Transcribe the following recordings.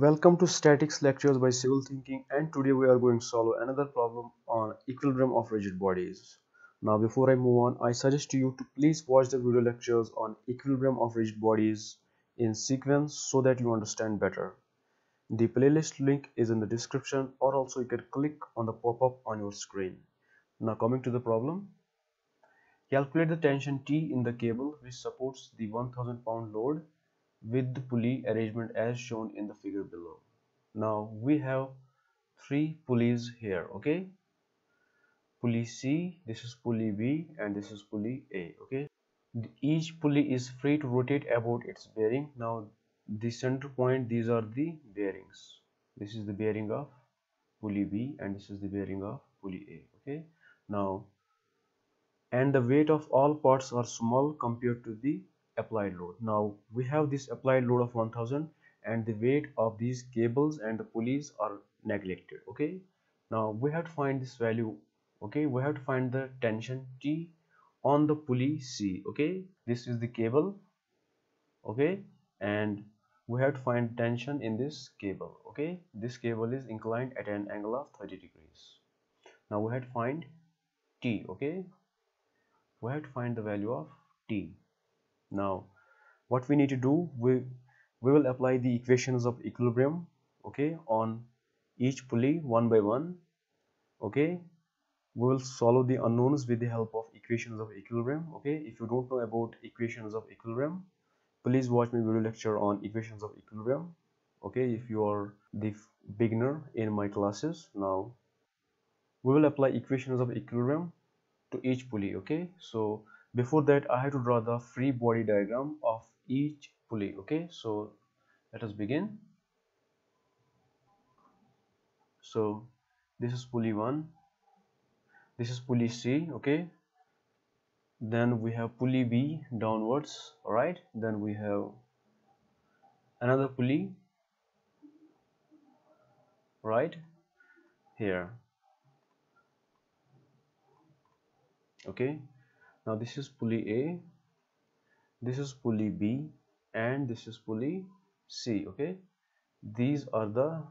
Welcome to Statics Lectures by Civil Thinking and today we are going to solve another problem on equilibrium of rigid bodies. Now before I move on, I suggest to you to please watch the video lectures on equilibrium of rigid bodies in sequence so that you understand better. The playlist link is in the description or also you can click on the pop-up on your screen. Now coming to the problem. Calculate the tension T in the cable which supports the 1000 pound load with the pulley arrangement as shown in the figure below. Now we have three pulleys here, okay? Pulley C, this is pulley B and this is pulley A, okay? Each pulley is free to rotate about its bearing. Now the center point, these are the bearings. This is the bearing of pulley B and this is the bearing of pulley A, okay? Now and the weight of all parts are small compared to the applied load. Now we have this applied load of 1000 and the weight of these cables and the pulleys are neglected okay? Now we have to find this value okay? We have to find the tension T on the pulley C okay? This is the cable okay? And we have to find tension in this cable okay? This cable is inclined at an angle of 30 degrees. Now we have to find T okay? We have to find the value of T now what we need to do we we will apply the equations of equilibrium okay on each pulley one by one okay. We will solve the unknowns with the help of equations of equilibrium okay. If you don't know about equations of equilibrium please watch my video lecture on equations of equilibrium okay if you are the beginner in my classes. Now we will apply equations of equilibrium to each pulley okay. So before that I have to draw the free body diagram of each pulley okay? So let us begin. So this is pulley 1 this is pulley C okay? Then we have pulley B downwards alright? Then we have another pulley right? Here. Okay now this is pulley A this is pulley B and this is pulley C okay? These are the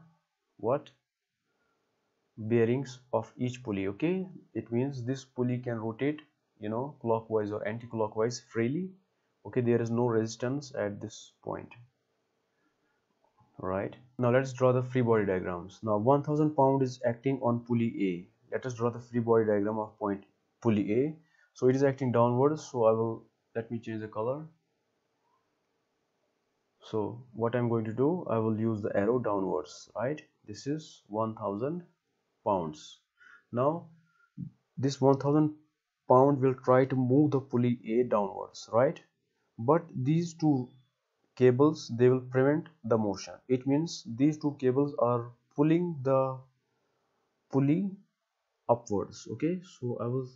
what? Bearings of each pulley okay? It means this pulley can rotate you know clockwise or anti-clockwise freely okay? There is no resistance at this point right? Now let's draw the free body diagrams. Now 1000 pound is acting on pulley A. Let us draw the free body diagram of point pulley A so it is acting downwards so I will let me change the color. So what I'm going to do I will use the arrow downwards right? This is 1000 pounds. Now this 1000 pound will try to move the pulley A downwards right? But these two cables they will prevent the motion. It means these two cables are pulling the pulley upwards okay? So I will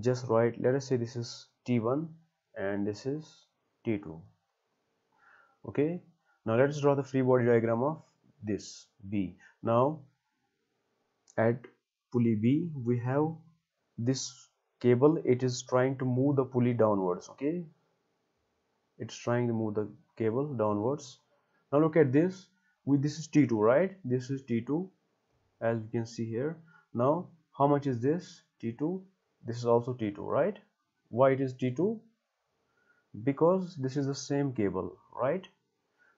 just write let us say this is t1 and this is t2 okay? Now let's draw the free body diagram of this b. Now at pulley b we have this cable. It is trying to move the pulley downwards okay? It's trying to move the cable downwards. Now look at this. With this is t2 right? This is t2 as we can see here. Now how much is this? T2 this is also T2 right? Why it is T2 because this is the same cable right?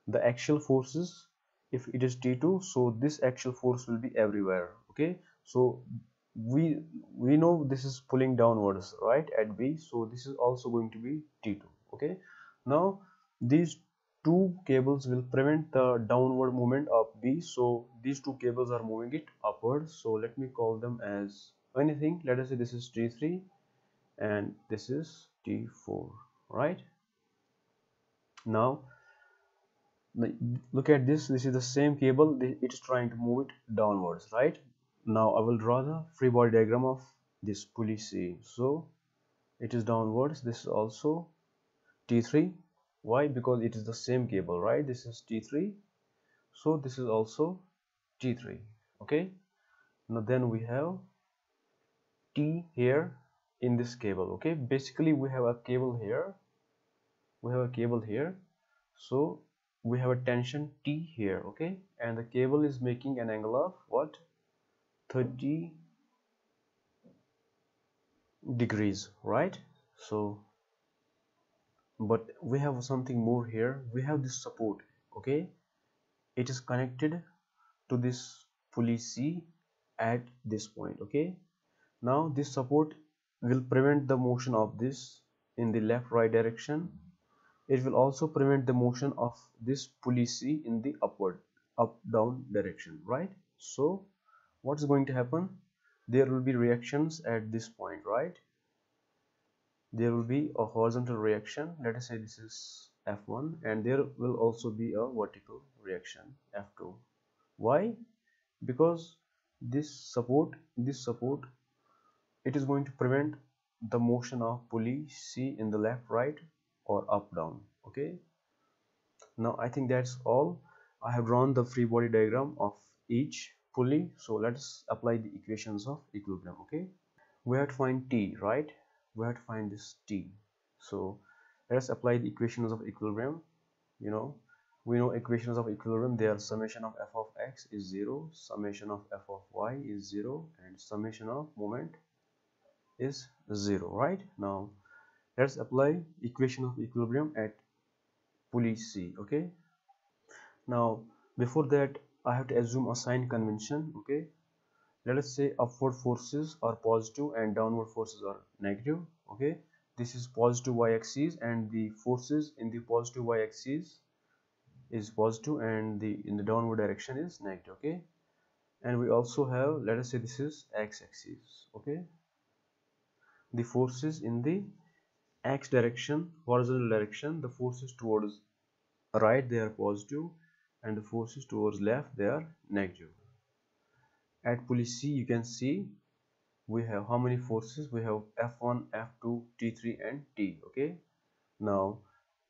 The axial forces if it is T2 so this axial force will be everywhere okay? So we we know this is pulling downwards right at B so this is also going to be T2 okay? Now these two cables will prevent the downward movement of B so these two cables are moving it upwards so let me call them as anything let us say this is t3 and this is t4 right now look at this this is the same cable it is trying to move it downwards right? Now i will draw the free body diagram of this pulley c so it is downwards this is also t3 why? Because it is the same cable right? This is t3 so this is also t3 okay? Now then we have T here in this cable okay? Basically we have a cable here. We have a cable here. So we have a tension T here okay? And the cable is making an angle of what? 30 degrees right? So but we have something more here. We have this support okay? It is connected to this pulley C at this point okay now this support will prevent the motion of this in the left right direction. It will also prevent the motion of this pulley C in the upward up down direction right? So what's going to happen? There will be reactions at this point right? There will be a horizontal reaction. Let us say this is f1 and there will also be a vertical reaction f2 why? Because this support this support it is going to prevent the motion of pulley C in the left right or up down okay? Now I think that's all. I have drawn the free body diagram of each pulley so let's apply the equations of equilibrium okay? We have to find T right? We have to find this T. So let's apply the equations of equilibrium. You know we know equations of equilibrium they are summation of f of x is 0 summation of f of y is 0 and summation of moment is 0 right? Now let's apply equation of equilibrium at pulley C okay? Now before that I have to assume a sign convention okay? Let us say upward forces are positive and downward forces are negative okay? This is positive y-axis and the forces in the positive y-axis is positive and the in the downward direction is negative okay? And we also have let us say this is x-axis okay the forces in the x direction horizontal direction the forces towards right they are positive and the forces towards left they are negative. At pulley C you can see we have how many forces? We have F1 F2 T3 and T okay? Now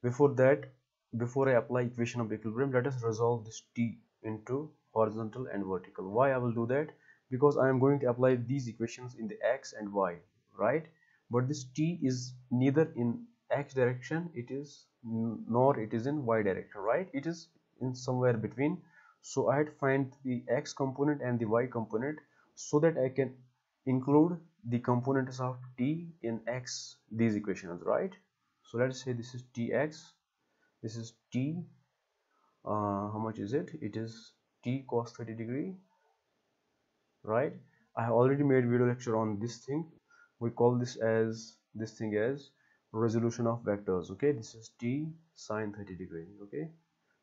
before that before I apply equation of equilibrium let us resolve this T into horizontal and vertical. Why I will do that? Because I am going to apply these equations in the X and Y right? But this t is neither in x direction it is nor it is in y direction right? It is in somewhere between. So i had to find the x component and the y component so that i can include the components of t in x these equations right? So let's say this is tx this is t uh, how much is it? It is t cos 30 degree right? I have already made video lecture on this thing we call this as this thing as resolution of vectors okay? This is t sine 30 degree okay?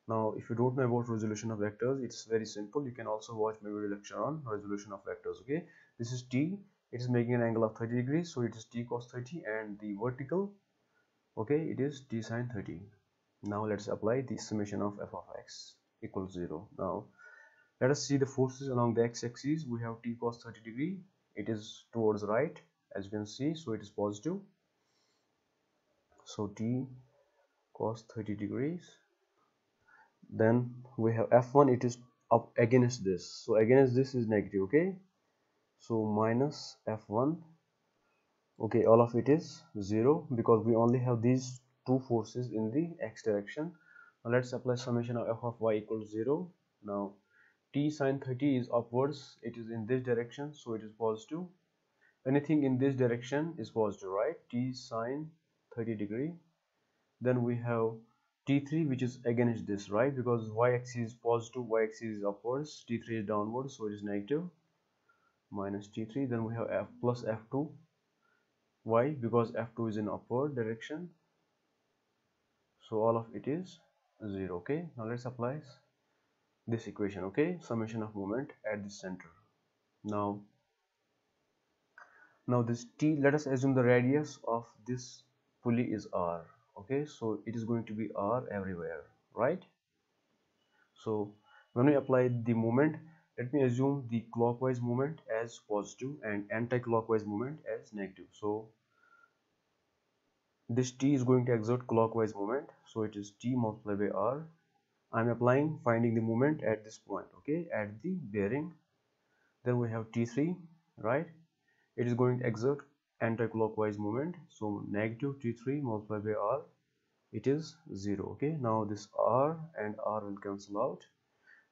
Now if you don't know about resolution of vectors it's very simple. You can also watch my video lecture on resolution of vectors okay? This is t. It is making an angle of 30 degrees so it is t cos 30 and the vertical okay? It is t sine 30 now let's apply the summation of f of x equals 0 now let us see the forces along the x-axis we have t cos 30 degree. It is towards right as you can see so it is positive. So t cos 30 degrees. Then we have f1 it is up against this. So against this is negative okay? So minus f1 okay all of it is zero because we only have these two forces in the x direction. Now let's apply summation of f of y equals 0 now t sine 30 is upwards it is in this direction so it is positive anything in this direction is positive right? T sine 30 degree. Then we have t3 which is against this right? Because y-axis is positive y-axis is upwards. T3 is downwards so it is negative. Minus t3 then we have f plus f2 why? Because f2 is in upward direction. So all of it is 0 okay? Now let's apply this equation okay? Summation of moment at the center. Now now this t let us assume the radius of this pulley is r okay? So it is going to be r everywhere right? So when we apply the moment let me assume the clockwise moment as positive and anti-clockwise moment as negative. So this t is going to exert clockwise moment. So it is t multiplied by r. I'm applying finding the moment at this point okay? At the bearing. Then we have t3 right it is going to exert anti-clockwise moment so negative t3 multiplied by r it is 0 okay? Now this r and r will cancel out.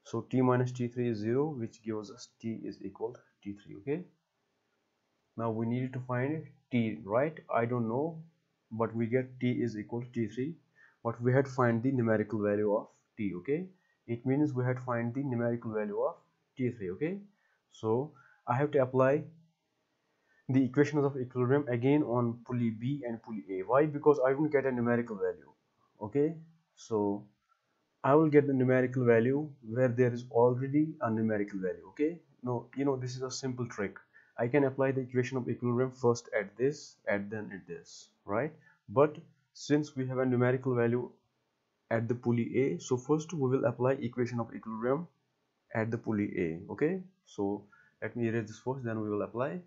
So t minus t3 is 0 which gives us t is equal to t3 okay? Now we need to find t right? I don't know but we get t is equal to t3 but we had to find the numerical value of t okay? It means we had to find the numerical value of t3 okay? So i have to apply the equations of equilibrium again on pulley b and pulley a. Why? Because i don't get a numerical value okay? So i will get the numerical value where there is already a numerical value okay? No you know this is a simple trick. I can apply the equation of equilibrium first at this and then at this right? But since we have a numerical value at the pulley A so first we will apply equation of equilibrium at the pulley A okay? So let me erase this first then we will apply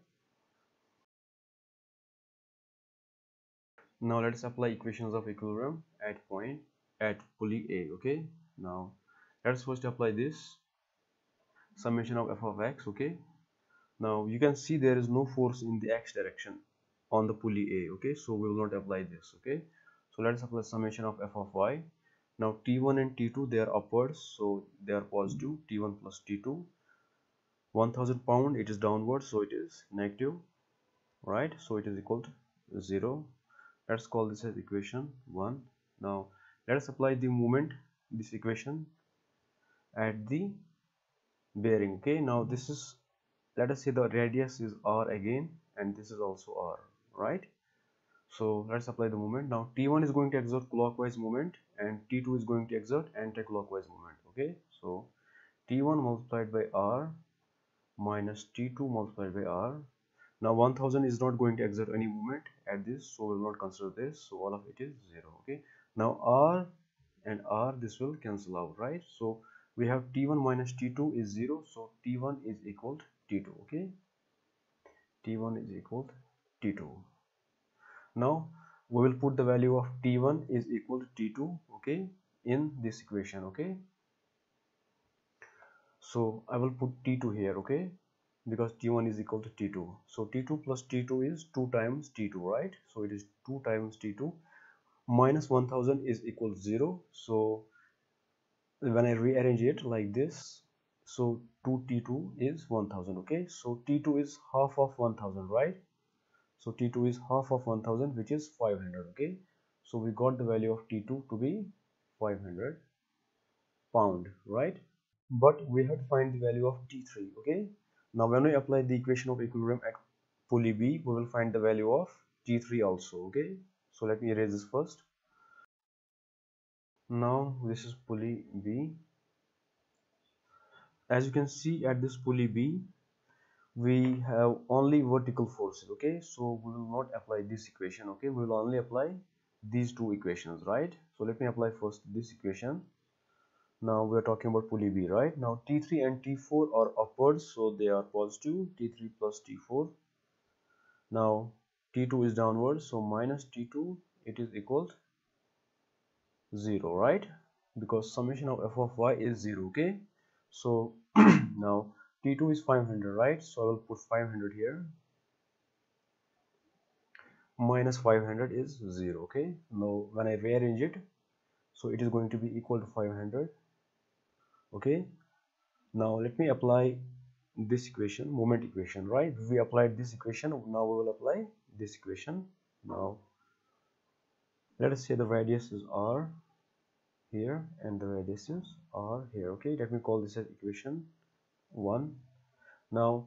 now let's apply equations of equilibrium at point at pulley A okay? Now let's first apply this summation of f of x okay? Now you can see there is no force in the x direction on the pulley A okay? So we will not apply this okay? So let's apply summation of f of y. Now t1 and t2 they are upwards so they are positive. T1 plus t2 1000 pound it is downward so it is negative right? So it is equal to 0 let's call this as equation 1 now let's apply the moment this equation at the bearing okay? Now this is let us say the radius is r again and this is also r right? So let's apply the moment. Now t1 is going to exert clockwise moment and t2 is going to exert anti-clockwise moment okay? So t1 multiplied by r minus t2 multiplied by r now 1000 is not going to exert any movement at this so we will not consider this. So all of it is zero okay? Now r and r this will cancel out right? So we have t1 minus t2 is zero so t1 is equal to t2 okay? T1 is equal to t2 now we will put the value of t1 is equal to t2 okay in this equation okay? So i will put t2 here okay because t1 is equal to t2 so t2 plus t2 is 2 times t2 right? So it is 2 times t2 minus 1000 is equal to 0 so when i rearrange it like this so 2t2 is 1000 okay? So t2 is half of 1000 right? So t2 is half of 1000 which is 500 okay? So we got the value of t2 to be 500 pound right? But we have to find the value of t3 okay now when we apply the equation of equilibrium at pulley b we will find the value of t3 also okay? So let me erase this first. Now this is pulley b. As you can see at this pulley b we have only vertical forces okay? So we will not apply this equation okay? We will only apply these two equations right? So let me apply first this equation now we are talking about pulley b right? Now t3 and t4 are upwards so they are positive. T3 plus t4 now t2 is downward so minus t2 it is equal to 0 right? Because summation of f of y is 0 okay? So now t2 is 500 right? So i will put 500 here. Minus 500 is 0 okay? Now when i rearrange it so it is going to be equal to 500 okay. Now let me apply this equation moment equation right? We applied this equation. Now we will apply this equation. Now let us say the radius is r here and the radius is r here. Okay. Let me call this as equation 1 now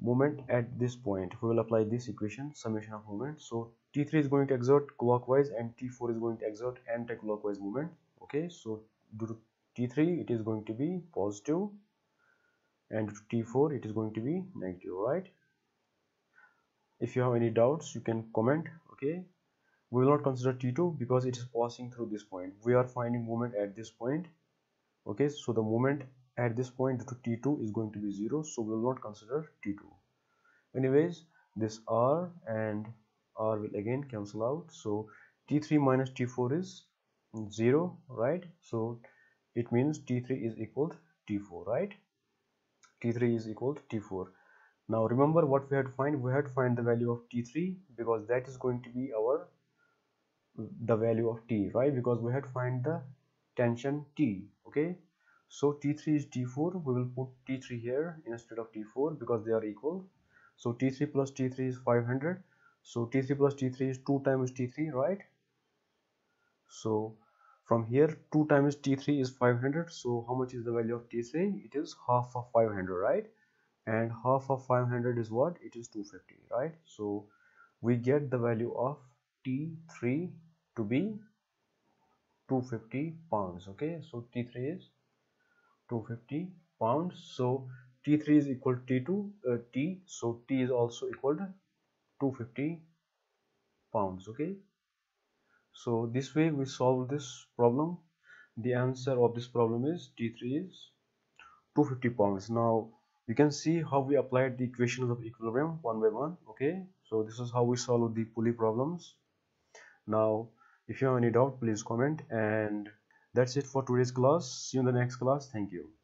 moment at this point we will apply this equation summation of moment. So t3 is going to exert clockwise and t4 is going to exert anti-clockwise moment. Okay. So due to t3 it is going to be positive. And to t4 it is going to be negative right? If you have any doubts you can comment okay? We will not consider t2 because it is passing through this point. We are finding moment at this point okay? So the moment at this point to t2 is going to be 0 so we will not consider t2 anyways this r and r will again cancel out. So t3 minus t4 is 0 right? So it means t3 is equal to t4 right? T3 is equal to t4 now remember what we had to find we had to find the value of t3 because that is going to be our the value of t right? Because we had to find the tension t okay? So t3 is t4 we will put t3 here instead of t4 because they are equal. So t3 plus t3 is 500 so t3 plus t3 is 2 times t3 right? So from here 2 times t3 is 500 so how much is the value of t3 it is half of 500 right? And half of 500 is what? It is 250 right? So we get the value of t3 to be 250 pounds okay? So t3 is 250 pounds. So t3 is equal to t2 uh, t. So t is also equal to 250 pounds okay so this way we solve this problem. The answer of this problem is t3 is 250 pounds now you can see how we applied the equations of equilibrium one by one okay? So this is how we solve the pulley problems. Now if you have any doubt please comment. And that's it for today's class. See you in the next class. Thank you